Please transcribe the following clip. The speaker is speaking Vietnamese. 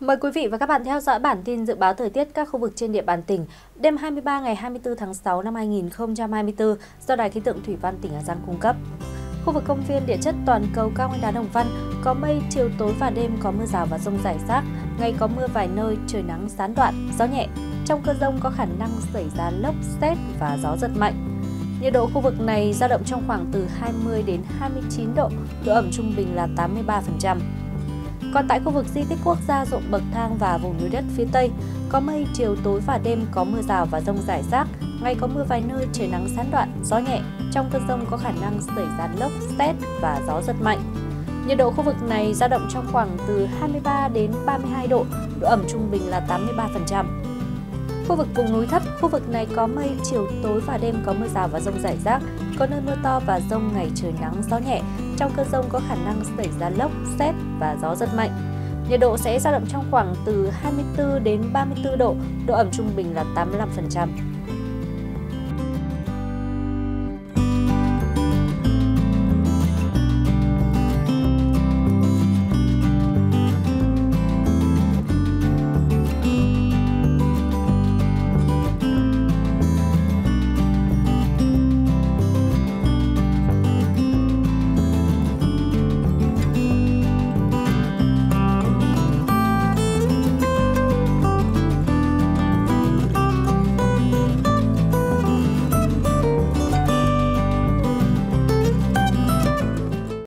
Mời quý vị và các bạn theo dõi bản tin dự báo thời tiết các khu vực trên địa bàn tỉnh đêm 23 ngày 24 tháng 6 năm 2024 do Đài khí tượng Thủy văn tỉnh Hà Giang cung cấp. Khu vực công viên địa chất toàn cầu cao nguyên đá Đồng Văn có mây, chiều tối và đêm có mưa rào và rông rải rác, ngày có mưa vài nơi, trời nắng gián đoạn, gió nhẹ. Trong cơn rông có khả năng xảy ra lốc, xét và gió giật mạnh. Nhiệt độ khu vực này dao động trong khoảng từ 20 đến 29 độ, độ ẩm trung bình là 83%. Còn tại khu vực di tích quốc gia ruộng bậc thang và vùng núi đất phía Tây, có mây, chiều tối và đêm có mưa rào và rông rải rác, ngày có mưa vài nơi, trời nắng gián đoạn, gió nhẹ. Trong cơn rông có khả năng xảy ra lốc, xét và gió giật mạnh. Nhiệt độ khu vực này dao động trong khoảng từ 23 đến 32 độ, độ ẩm trung bình là 83%. Khu vực vùng núi thấp, khu vực này có mây, chiều tối và đêm có mưa rào và rông rải rác, có nơi mưa to và rông ngày trời nắng gió nhẹ. Trong cơn rông có khả năng xảy ra lốc, xét và gió giật mạnh. Nhiệt độ sẽ dao động trong khoảng từ 24 đến 34 độ, độ ẩm trung bình là 85%.